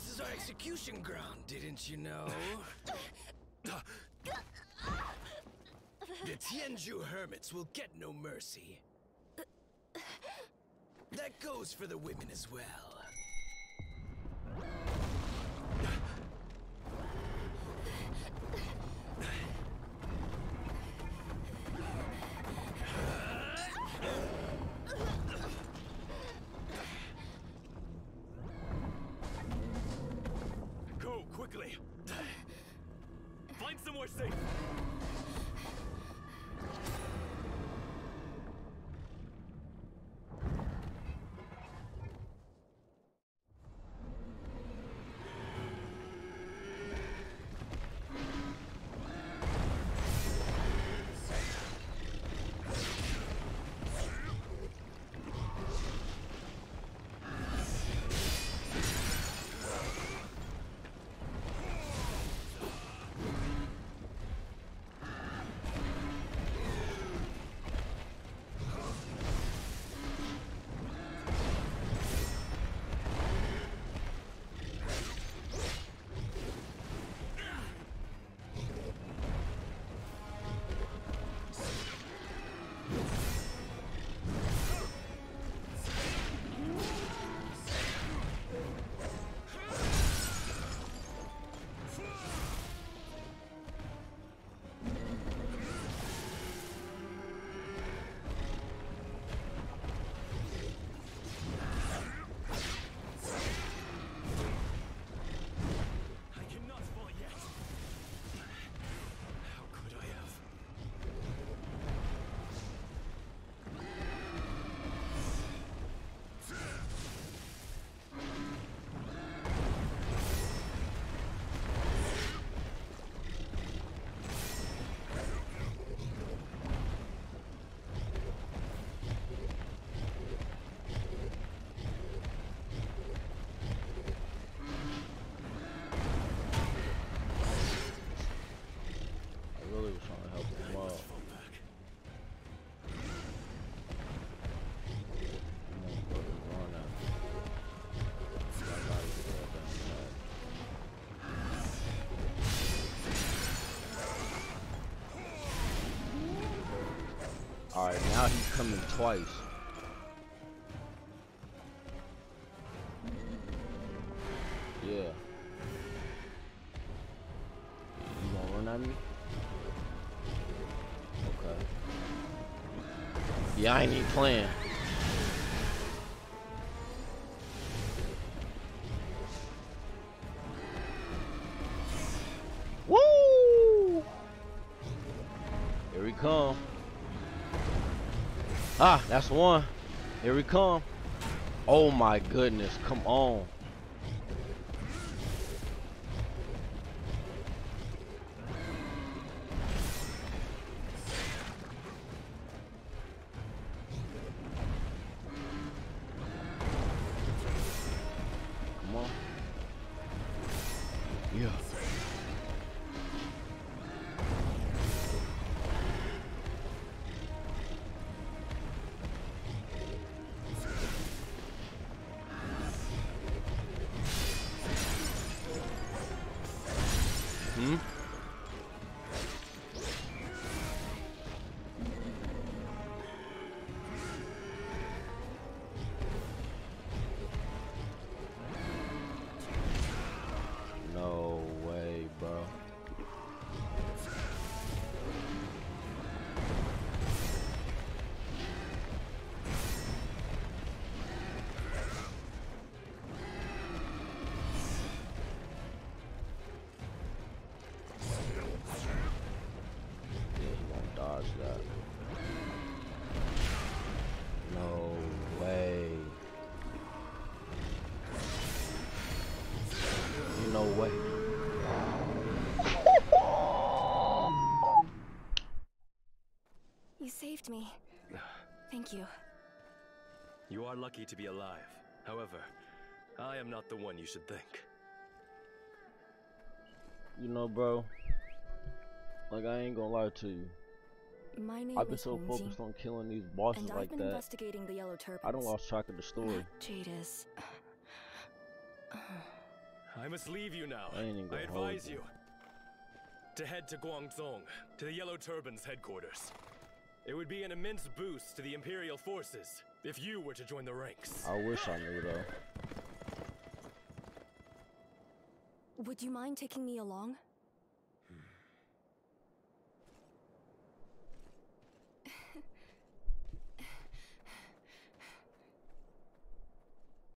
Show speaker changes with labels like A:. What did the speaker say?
A: This is our execution ground, didn't you know? The Tianju hermits will get no mercy. That goes for the women as well.
B: Somewhere safe!
C: Alright, now he's coming twice. Yeah. You gonna run at me? Okay. Yeah, I ain't even playing. Woo! Here we come. Ah, that's one. Here we come. Oh my goodness, come on. Hmm?
D: Saved me. Thank you.
B: You are lucky to be alive. However, I am not the one you should think.
C: You know, bro. Like I ain't gonna lie to you.
D: My name
C: I've been
D: is
C: so
D: Hongji,
C: focused on killing these bosses
D: and I've
C: like
D: been
C: that.
D: investigating the Yellow Turbans.
C: I don't lost track of the story.
D: Not Jadis.
B: I must leave you now.
C: I ain't even
B: I
C: gonna hold
B: advise
C: you.
B: you to head to Guangzong, to the Yellow Turban's headquarters. It would be an immense boost to the Imperial forces if you were to join the ranks.
C: I wish I knew though.
D: Would you mind taking me along?